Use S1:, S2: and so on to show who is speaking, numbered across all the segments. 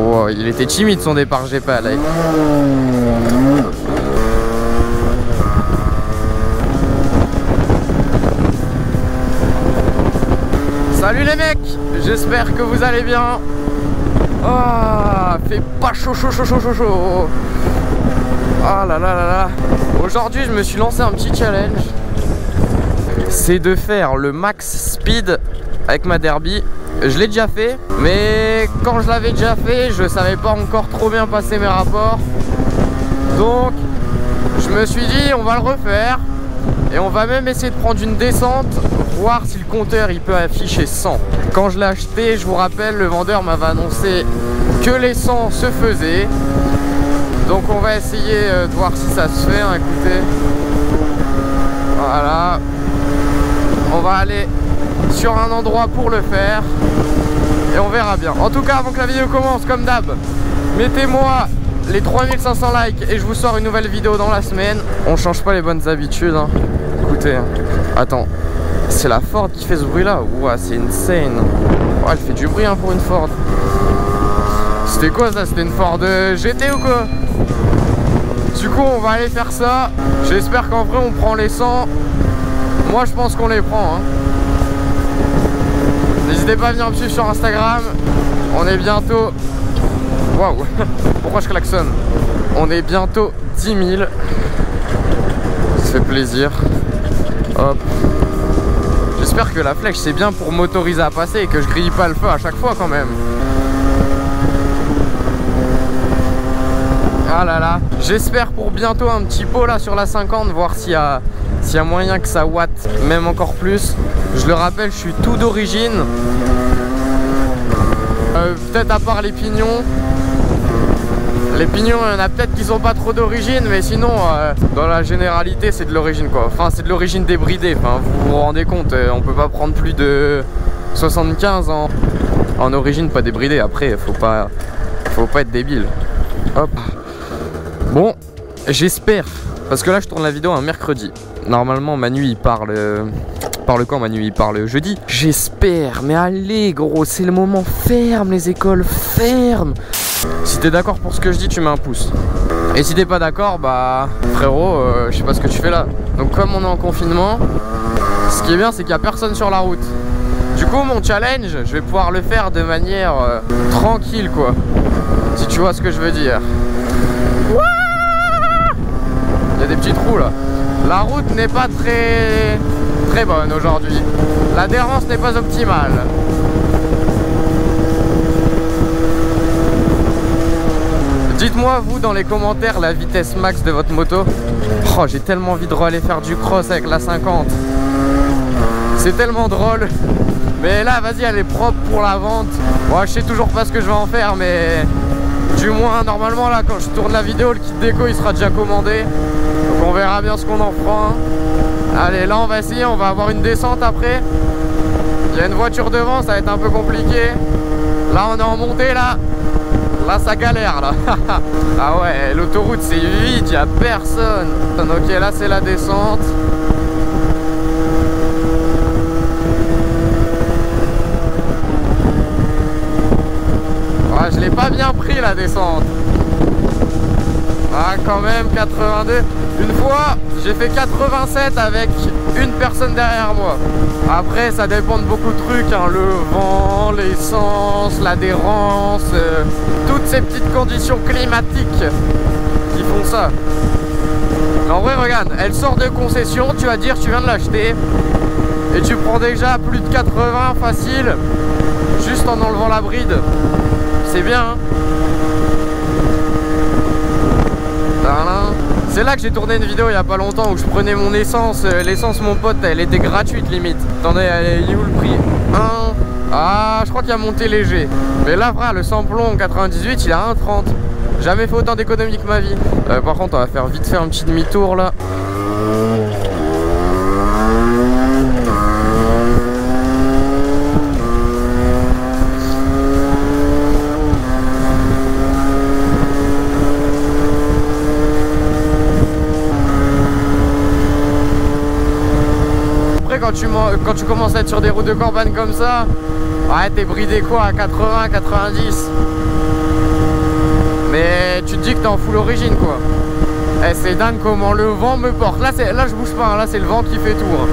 S1: Oh, il était timide son départ, pas là. Salut les mecs, j'espère que vous allez bien. Oh, fait pas chaud, chaud, chaud, chaud, chaud, chaud. Ah là là là là. Aujourd'hui, je me suis lancé un petit challenge. C'est de faire le max speed avec ma derby. Je l'ai déjà fait, mais quand je l'avais déjà fait, je savais pas encore trop bien passer mes rapports. Donc, je me suis dit, on va le refaire. Et on va même essayer de prendre une descente, voir si le compteur il peut afficher 100. Quand je l'ai acheté, je vous rappelle, le vendeur m'avait annoncé que les 100 se faisaient. Donc on va essayer euh, de voir si ça se fait, hein, écoutez. Voilà. On va aller sur un endroit pour le faire. Et on verra bien. En tout cas, avant que la vidéo commence, comme d'hab, mettez-moi les 3500 likes et je vous sors une nouvelle vidéo dans la semaine. On change pas les bonnes habitudes. Hein. Écoutez, hein. attends. C'est la Ford qui fait ce bruit là Ouah, c'est insane. Oh, elle fait du bruit hein, pour une Ford. C'était quoi ça? C'était une Ford GT ou quoi? Du coup, on va aller faire ça. J'espère qu'en vrai, on prend les 100. Moi, je pense qu'on les prend. N'hésitez pas à venir me suivre sur Instagram. On est bientôt... Waouh Pourquoi je klaxonne? On est bientôt 10 000. Ça fait plaisir. Hop. J'espère que la flèche c'est bien pour m'autoriser à passer et que je grille pas le feu à chaque fois quand même. Ah là là. J'espère pour bientôt un petit pot là sur la 50, voir s'il y a s'il y a moyen que ça watt même encore plus. Je le rappelle, je suis tout d'origine. Euh, peut-être à part les pignons. Les pignons, il y en a peut-être qui sont pas trop d'origine, mais sinon, euh, dans la généralité, c'est de l'origine quoi. Enfin, c'est de l'origine débridée. Enfin, vous vous rendez compte, euh, on peut pas prendre plus de 75 en, en origine pas débridée. Après, faut pas, faut pas être débile. Hop. Bon, j'espère, parce que là, je tourne la vidéo un mercredi. Normalement, Manu, il parle... parle quand Manu Il parle jeudi. J'espère, mais allez gros, c'est le moment. Ferme les écoles, ferme Si t'es d'accord pour ce que je dis, tu mets un pouce. Et si t'es pas d'accord, bah frérot, euh, je sais pas ce que tu fais là. Donc comme on est en confinement, ce qui est bien, c'est qu'il y a personne sur la route. Du coup, mon challenge, je vais pouvoir le faire de manière euh, tranquille, quoi. Si tu vois ce que je veux dire. Il y a des petits trous là. La route n'est pas très bonne aujourd'hui. L'adhérence n'est pas optimale. Dites-moi vous dans les commentaires la vitesse max de votre moto. Oh j'ai tellement envie de aller faire du cross avec la 50. C'est tellement drôle. Mais là vas-y elle est propre pour la vente. Moi je sais toujours pas ce que je vais en faire mais du moins normalement là quand je tourne la vidéo le kit déco il sera déjà commandé. On verra bien ce qu'on en prend. Allez, là on va essayer, on va avoir une descente après. Il y a une voiture devant, ça va être un peu compliqué. Là on est en montée là. Là ça galère là. ah ouais, l'autoroute c'est vide, il a personne. Ok, là c'est la descente. je l'ai pas bien pris la descente. Ah quand même 82 Une fois j'ai fait 87 avec une personne derrière moi. Après ça dépend de beaucoup de trucs hein. Le vent, l'essence, l'adhérence euh, Toutes ces petites conditions climatiques Qui font ça. En vrai regarde Elle sort de concession Tu vas dire tu viens de l'acheter. Et tu prends déjà plus de 80 facile Juste en enlevant la bride. C'est bien hein C'est là que j'ai tourné une vidéo il y a pas longtemps où je prenais mon essence. Euh, l'essence, mon pote, elle était gratuite limite. Attendez, il est où le prix? 1. Ah, je crois qu'il a monté léger. Mais là, le samplon 98, il à 1,30. Jamais fait autant d'économie que ma vie. Euh, par contre, on va faire vite faire un petit demi-tour là. Quand tu, commences à être sur des routes de campagne comme ça, ouais, t'es bridé quoi à 80, 90 en full origine quoi. Eh, c'est dingue comment le vent me porte. Là, là je bouge pas, hein. là c'est le vent qui fait tout. Hein.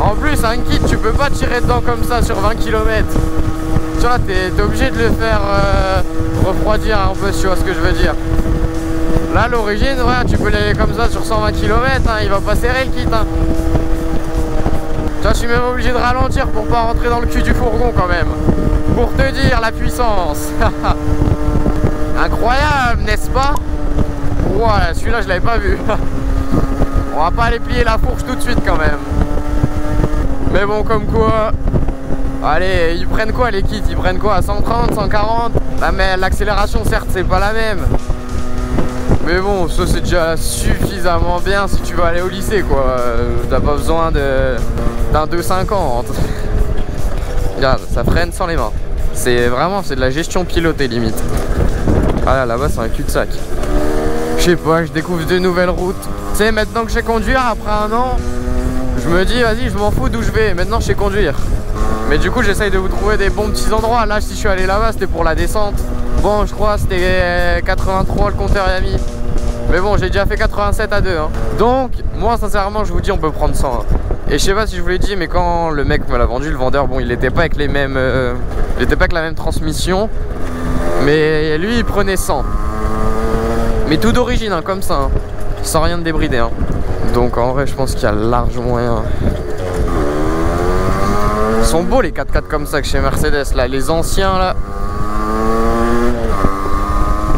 S1: En plus, un kit, tu peux pas tirer dedans comme ça sur 20 km. Tu vois, t'es obligé de le faire euh, refroidir un peu, tu vois ce que je veux dire. Là, l'origine, ouais, tu peux aller comme ça sur 120 km, hein, il va pas serrer le kit. Hein. Je suis même obligé de ralentir pour pas rentrer dans le cul du fourgon quand même. Pour te dire la puissance. Incroyable, n'est-ce pas? Ouais, celui-là, je l'avais pas vu. On va pas aller plier la fourche tout de suite quand même. Mais bon, comme quoi... Allez, ils prennent quoi les kits? Ils prennent quoi? 130, 140 Ah mais l'accélération, certes, c'est pas la même. Mais bon, ça c'est déjà suffisamment bien si tu veux aller au lycée quoi. T'as pas besoin d'un 250. Regarde, ça freine sans les mains. C'est vraiment, c'est de la gestion pilotée limite. Ah là, là-bas c'est un cul-de-sac. Je sais pas, je découvre de nouvelles routes. Tu sais, maintenant que je sais conduire, après un an, je me dis, vas-y, je m'en fous d'où je vais. Maintenant, je sais conduire. Mais du coup, j'essaye de vous trouver des bons petits endroits. Là, si je suis allé là-bas, c'était pour la descente. Bon, je crois c'était 83 le compteur Yami. Mais bon, j'ai déjà fait 87 à 2. Hein. Donc, moi, sincèrement, je vous dis, on peut prendre 100. Hein. Et je sais pas si je vous l'ai dit, mais quand le mec me l'a vendu, le vendeur, bon, il était pas avec les mêmes... Euh, il était pas avec la même transmission. Mais lui, il prenait 100. Mais tout d'origine, hein, comme ça. Sans rien de débridé. Donc, en vrai, je pense qu'il y a large moyen. Ils sont beaux les 4x4 comme ça que chez Mercedes là, les anciens là.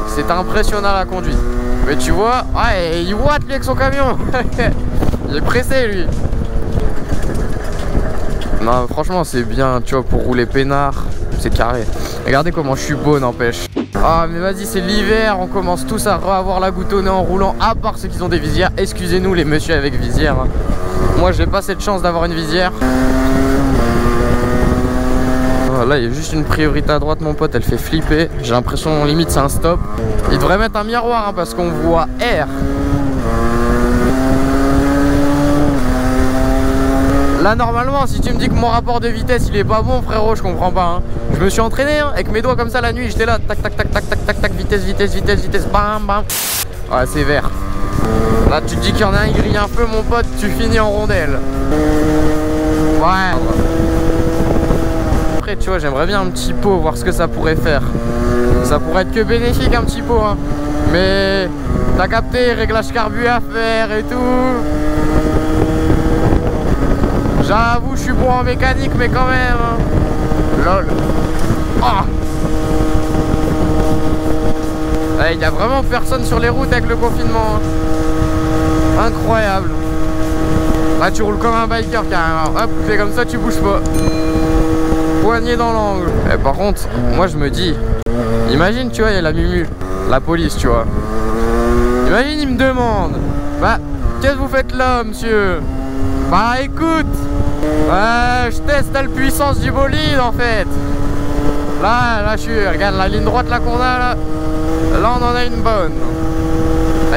S1: C'est impressionnant la conduite. Mais tu vois, ouais, il watt lui avec son camion. il est pressé lui. Non, franchement, c'est bien, tu vois, pour rouler peinard, c'est carré. Regardez comment je suis beau, n'empêche. Ah, mais vas-y, c'est l'hiver, on commence tous à avoir la goutte au en roulant, à part ceux qui ont des visières. Excusez-nous, les messieurs avec visière. Hein. Moi, j'ai pas cette chance d'avoir une visière. Là, il y a juste une priorité à droite, mon pote, elle fait flipper. J'ai l'impression, limite, c'est un stop. Il devrait mettre un miroir, hein, parce qu'on voit R. Là, normalement, si tu me dis que mon rapport de vitesse, il est pas bon, frérot, je comprends pas. Hein. Je me suis entraîné, hein, avec mes doigts comme ça la nuit, j'étais là, tac, tac, tac, tac, tac, tac, tac, vitesse, vitesse, vitesse, vitesse, bam, bam. Ouais, c'est vert. Là, tu te dis qu'il y en a un, il grille un peu, mon pote, tu finis en rondelle. Ouais tu vois, j'aimerais bien un petit pot, voir ce que ça pourrait faire. Ça pourrait être que bénéfique, un petit pot, hein. Mais t'as capté, réglage carbu à faire et tout. J'avoue, je suis bon en mécanique, mais quand même. Hein. Lol. Ah Il n'y a vraiment personne sur les routes avec le confinement. Hein. Incroyable. Là, tu roules comme un biker carrément. Hop, fais comme ça, tu bouges pas dans l'angle. Eh, par contre, moi je me dis, imagine, tu vois, il y a la Mumu, la police, tu vois. Imagine, il me demande, bah, qu'est-ce que vous faites là, monsieur? Bah, écoute, je teste la puissance du bolide, en fait. Là, là, je suis, regarde la ligne droite là qu'on a, là. Là, on en a une bonne.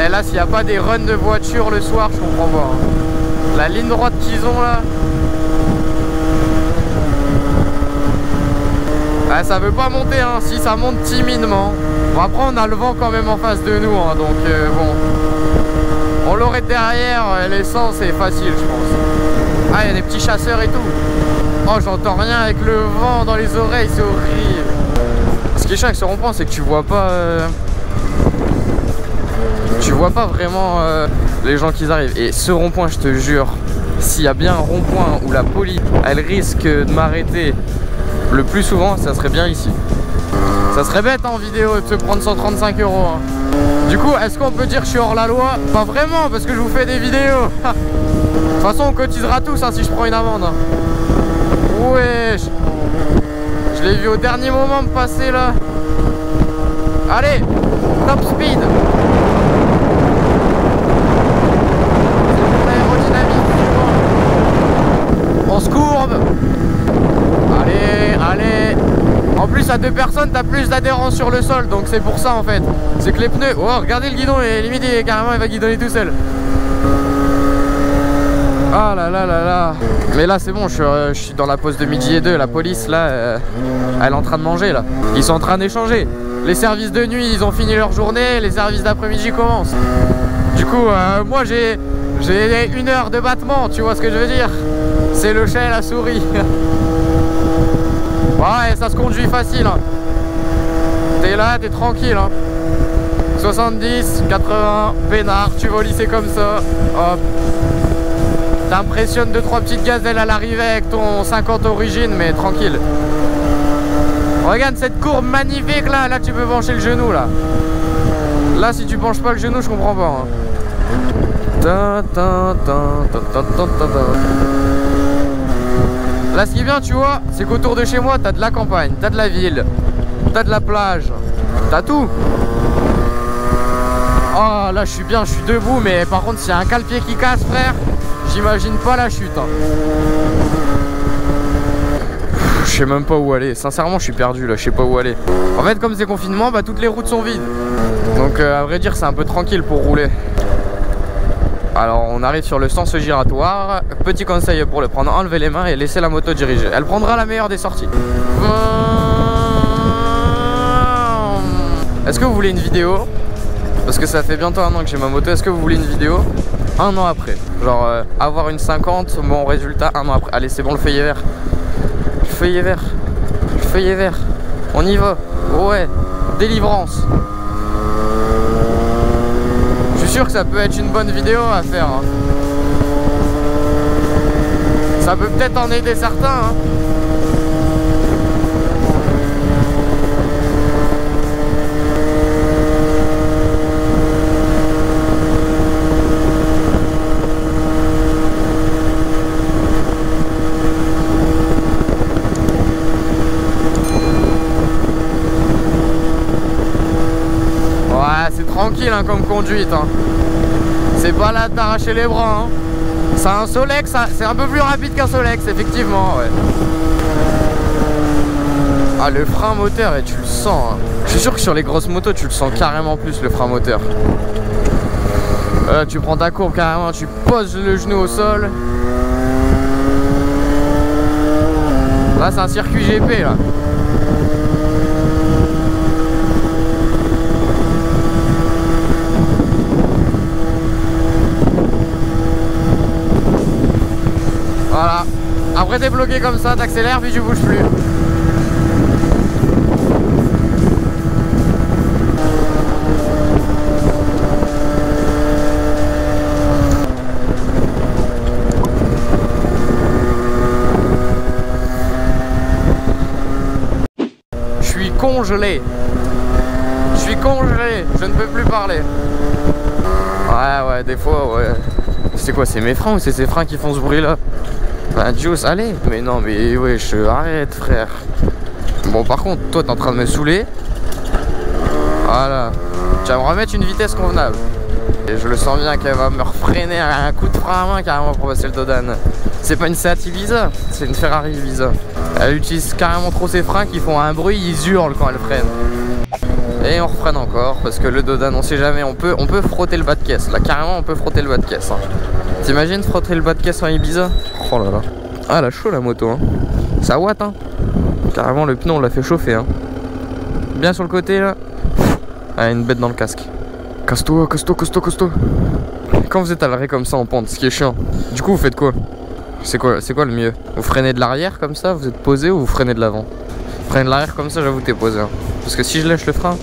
S1: Et là, s'il n'y a pas des runs de voiture le soir, je comprends pas. Hein. La ligne droite qu'ils ont là, ça veut pas monter, hein. si ça monte timidement. Bon, après, on a le vent quand même en face de nous, hein, donc euh, bon. On l'aurait derrière, euh, l'essence c'est facile, je pense. Ah, il y a des petits chasseurs et tout. Oh, j'entends rien avec le vent dans les oreilles, c'est horrible. Ce qui est chiant avec ce rond-point, c'est que tu vois pas... Euh, tu vois pas vraiment les gens qui arrivent. Et ce rond-point, je te jure, s'il y a bien un rond-point où la police, elle risque de m'arrêter le plus souvent, ça serait bien ici. Ça serait bête en vidéo de se prendre 135 euros. Hein. Du coup, est-ce qu'on peut dire que je suis hors la loi? Pas vraiment, parce que je vous fais des vidéos. de toute façon, on cotisera tous hein, si je prends une amende. Hein. Wesh Je l'ai vu au dernier moment me passer là. Allez, top speed On se courbe Allez En plus à deux personnes t'as plus d'adhérence sur le sol Donc c'est pour ça en fait C'est que les pneus Oh regardez le guidon et limite carrément il va guidonner tout seul Ah là là là là Mais là c'est bon, je, suis dans la pause de midi et deux. La police là, euh, elle est en train de manger là. Ils sont en train d'échanger. Les services de nuit, ils ont fini leur journée. Les services d'après-midi commencent. Du coup, euh, moi j'ai une heure de battement, tu vois ce que je veux dire C'est le chat et la souris. ouais, ça se conduit facile. Hein. T'es là, t'es tranquille. Hein. 70, 80, peinard, tu vas au lycée comme ça. Hop. T'impressionnes 2-3 petites gazelles à l'arrivée avec ton 50 origine, mais tranquille. Regarde cette courbe magnifique là, là tu peux pencher le genou là. Là si tu penches pas le genou, je comprends pas. Là ce qui bien tu vois, c'est qu'autour de chez moi t'as de la campagne, t'as de la ville, t'as de la plage, t'as tout. Oh là je suis bien, je suis debout mais par contre s'il y un calpier qui casse frère, j'imagine pas la chute. Hein. Je sais même pas où aller, sincèrement je suis perdu là, je sais pas où aller. En fait comme c'est confinement, bah toutes les routes sont vides. Donc euh, à vrai dire c'est un peu tranquille pour rouler. Alors on arrive sur le sens giratoire. Petit conseil pour le prendre, enlevez les mains et laissez la moto diriger. Elle prendra la meilleure des sorties. Est-ce que vous voulez une vidéo? Parce que ça fait bientôt un an que j'ai ma moto. Est-ce que vous voulez une vidéo? Un an après. Genre euh, avoir une 50, mon résultat un an après. Allez c'est bon le feuillet vert. Le feuillet vert. Le feuillet vert. On y va. Ouais. Délivrance que ça peut être une bonne vidéo à faire. Hein. Ça peut peut-être en aider certains. Hein. tranquille hein, comme conduite. Hein. C'est pas là d'arracher les bras. Hein. C'est un Solex, c'est un peu plus rapide qu'un Solex, effectivement. Ouais. Ah, le frein moteur, et tu le sens. Je suis sûr que sur les grosses motos, tu le sens carrément plus, le frein moteur. Là, tu prends ta courbe carrément, tu poses le genou au sol. Là, c'est un circuit GP, là. Voilà. Après t'es bloqué comme ça, t'accélères puis tu bouges plus. Je suis congelé. Je suis congelé, je ne peux plus parler. Ouais ouais des fois ouais. C'est quoi c'est mes freins ou c'est ces freins qui font ce bruit là bah Juice, allez. Mais non, mais wesh, arrête frère. Bon par contre, toi t'es en train de me saouler. Voilà. Tu vas me remettre une vitesse convenable. Et je le sens bien qu'elle va me refreiner un coup de frein à main carrément pour passer le Dodan C'est pas une Seat Ibiza, c'est une Ferrari Ibiza. Elle utilise carrément trop ses freins qui font un bruit, ils hurlent quand elle freine. Et on refreine encore parce que le Dodan on sait jamais on peut on peut frotter le bas de caisse. Là carrément on peut frotter le bas de caisse hein. T'imagines frotter le bas de caisse en Ibiza? Oh là là. Ah, elle a chaud la moto. Hein. Ça watt, hein. Carrément, le pneu, on l'a fait chauffer. Hein. Bien sur le côté, là. Ah, une bête dans le casque. Casse-toi, casse-toi, casse-toi, casse-toi. Quand vous êtes à l'arrêt comme ça en pente, ce qui est chiant, du coup, vous faites quoi? C'est quoi, quoi le mieux? Vous freinez de l'arrière comme ça, vous êtes posé ou vous freinez de l'avant? Freinez de l'arrière comme ça, j'avoue, t'es posé. Hein. Parce que si je lâche le frein,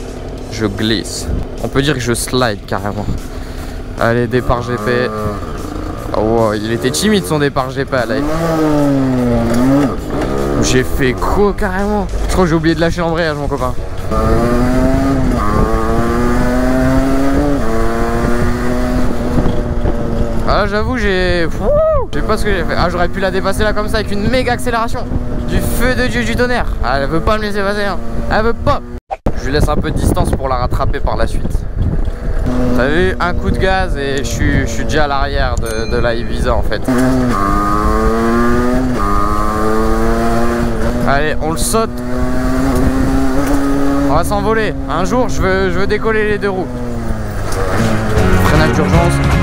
S1: je glisse. On peut dire que je slide carrément. Allez, départ GP. Oh, il était timide son départ, j'ai pas là. J'ai fait quoi carrément? Je crois que j'ai oublié de lâcher l'embrayage mon copain. Ah j'avoue j'ai... Je sais pas ce que j'ai fait. Ah j'aurais pu la dépasser là comme ça avec une méga accélération. Du feu de dieu du tonnerre. Ah, elle veut pas me laisser passer. Hein. Elle veut pas. Je lui laisse un peu de distance pour la rattraper par la suite. T'as vu un coup de gaz et je suis, déjà à l'arrière de, la Ibiza en fait. Allez, on le saute. On va s'envoler. Un jour, je veux, décoller les deux roues. Freinage d'urgence.